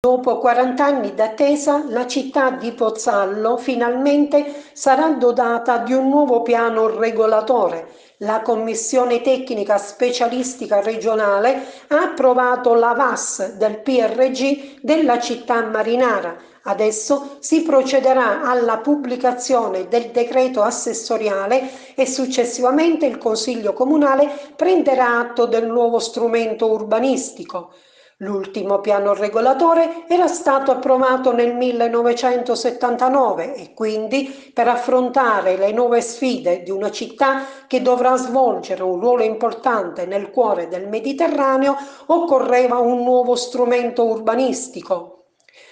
Dopo 40 anni d'attesa, la città di Pozzallo finalmente sarà dotata di un nuovo piano regolatore. La Commissione Tecnica Specialistica Regionale ha approvato la VAS del PRG della città marinara. Adesso si procederà alla pubblicazione del decreto assessoriale e successivamente il Consiglio Comunale prenderà atto del nuovo strumento urbanistico. L'ultimo piano regolatore era stato approvato nel 1979 e quindi per affrontare le nuove sfide di una città che dovrà svolgere un ruolo importante nel cuore del Mediterraneo occorreva un nuovo strumento urbanistico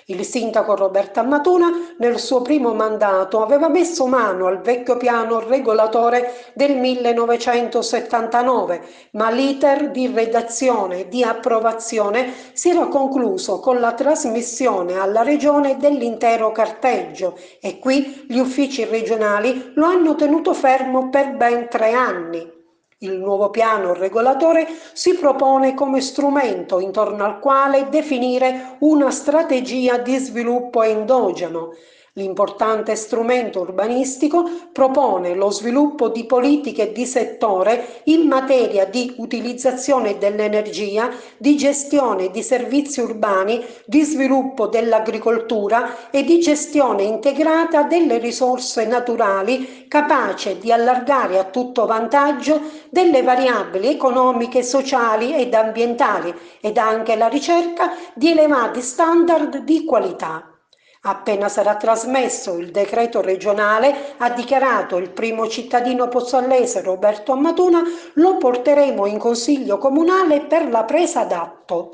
il sindaco Roberta Matuna nel suo primo mandato aveva messo mano al vecchio piano regolatore del 1979, ma l'iter di redazione e di approvazione si era concluso con la trasmissione alla regione dell'intero carteggio e qui gli uffici regionali lo hanno tenuto fermo per ben tre anni. Il nuovo piano regolatore si propone come strumento intorno al quale definire una strategia di sviluppo endogeno, L'importante strumento urbanistico propone lo sviluppo di politiche di settore in materia di utilizzazione dell'energia, di gestione di servizi urbani, di sviluppo dell'agricoltura e di gestione integrata delle risorse naturali capace di allargare a tutto vantaggio delle variabili economiche, sociali ed ambientali ed anche la ricerca di elevati standard di qualità. Appena sarà trasmesso il decreto regionale, ha dichiarato il primo cittadino pozzallese Roberto Ammatuna, lo porteremo in consiglio comunale per la presa d'atto.